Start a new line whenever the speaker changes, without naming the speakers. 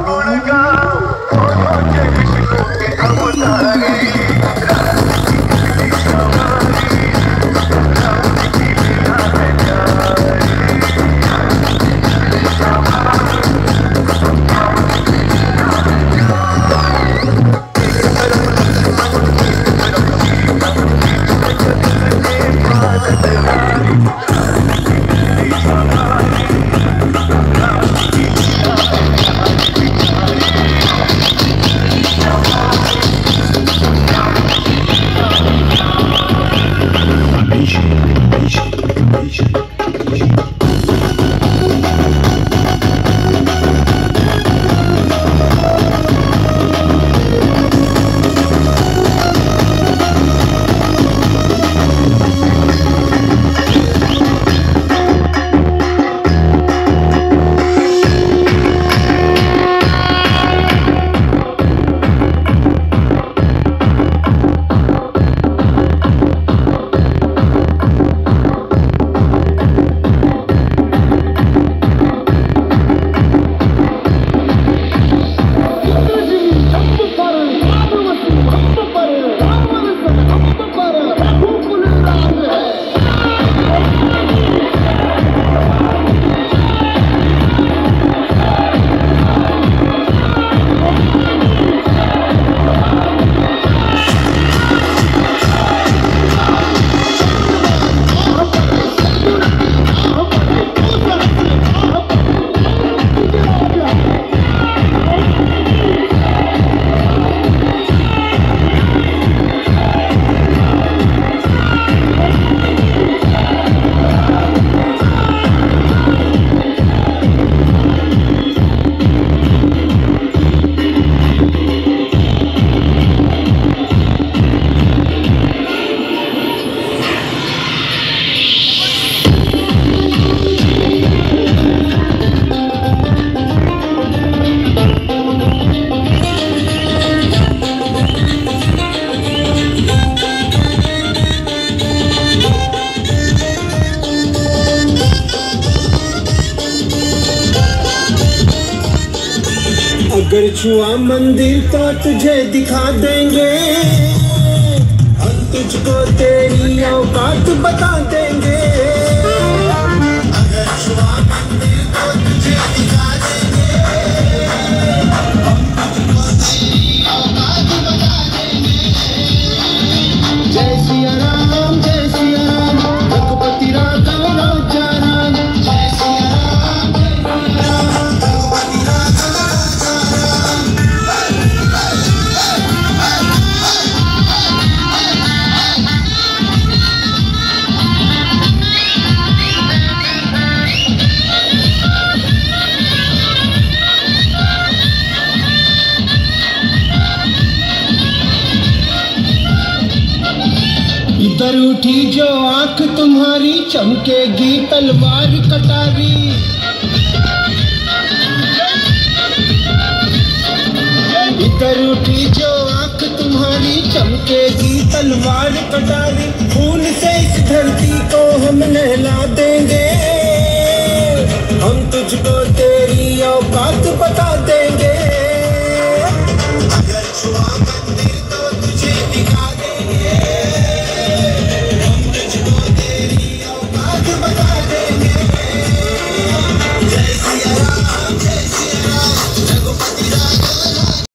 I'm gonna go. अगर छुआ मंदिर तो तुझे दिखा देंगे हम तुझको तेरी औकात बता देंगे उठी जो आँख तुम्हारी चमकेगी, तलवार कटारी। इधर उठी जो आँख तुम्हारी चमकेगी, तलवार कटारी। खून से इस धरती को हम नहला देंगे। हम तुझको तेरी औकात बता देंगे।